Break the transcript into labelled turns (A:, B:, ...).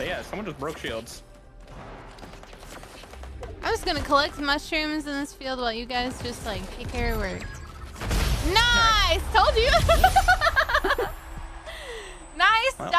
A: They, yeah, someone just broke shields.
B: I was gonna collect mushrooms in this field while you guys just like take care of work. Nice! Told you! nice well.